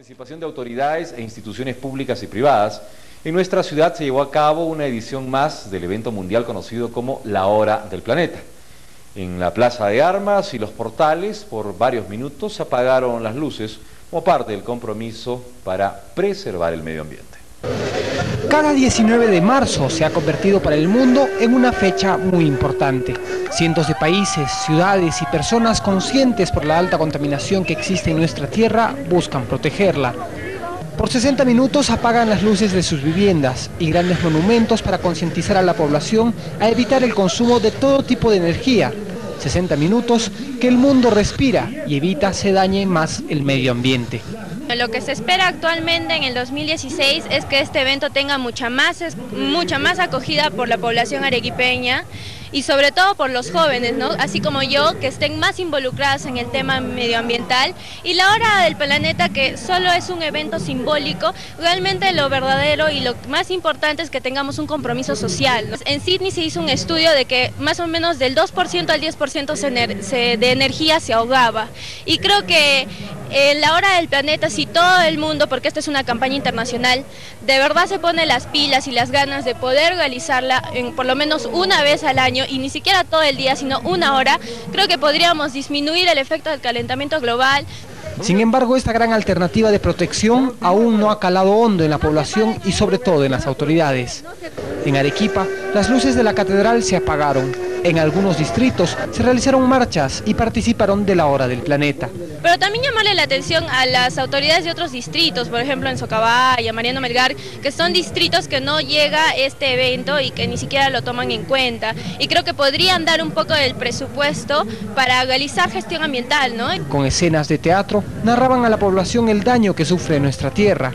participación de autoridades e instituciones públicas y privadas, en nuestra ciudad se llevó a cabo una edición más del evento mundial conocido como La Hora del Planeta. En la Plaza de Armas y los portales, por varios minutos, se apagaron las luces como parte del compromiso para preservar el medio ambiente. Cada 19 de marzo se ha convertido para el mundo en una fecha muy importante. Cientos de países, ciudades y personas conscientes por la alta contaminación que existe en nuestra tierra buscan protegerla. Por 60 minutos apagan las luces de sus viviendas y grandes monumentos para concientizar a la población a evitar el consumo de todo tipo de energía. 60 minutos que el mundo respira y evita se dañe más el medio ambiente. Lo que se espera actualmente en el 2016 es que este evento tenga mucha más, mucha más acogida por la población arequipeña y sobre todo por los jóvenes, ¿no? así como yo, que estén más involucrados en el tema medioambiental. Y la hora del planeta, que solo es un evento simbólico, realmente lo verdadero y lo más importante es que tengamos un compromiso social. En Sydney se hizo un estudio de que más o menos del 2% al 10% de energía se ahogaba. Y creo que en la hora del planeta, si todo el mundo, porque esta es una campaña internacional, de verdad se pone las pilas y las ganas de poder realizarla en, por lo menos una vez al año, y ni siquiera todo el día, sino una hora, creo que podríamos disminuir el efecto del calentamiento global. Sin embargo, esta gran alternativa de protección aún no ha calado hondo en la población y sobre todo en las autoridades. En Arequipa, las luces de la catedral se apagaron. En algunos distritos se realizaron marchas y participaron de la hora del planeta. Pero también llamarle la atención a las autoridades de otros distritos, por ejemplo en Socabaya, Mariano Melgar, que son distritos que no llega este evento y que ni siquiera lo toman en cuenta. Y creo que podrían dar un poco del presupuesto para realizar gestión ambiental, ¿no? Con escenas de teatro, narraban a la población el daño que sufre nuestra tierra.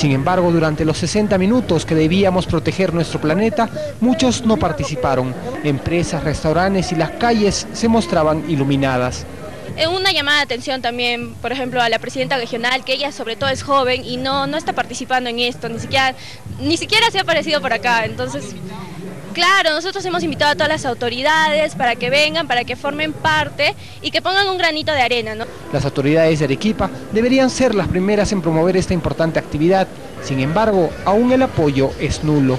Sin embargo, durante los 60 minutos que debíamos proteger nuestro planeta, muchos no participaron. Empresas, restaurantes y las calles se mostraban iluminadas. Una llamada de atención también, por ejemplo, a la presidenta regional, que ella sobre todo es joven y no, no está participando en esto, ni siquiera, ni siquiera se ha aparecido por acá, entonces... Claro, nosotros hemos invitado a todas las autoridades para que vengan, para que formen parte y que pongan un granito de arena. ¿no? Las autoridades de Arequipa deberían ser las primeras en promover esta importante actividad. Sin embargo, aún el apoyo es nulo.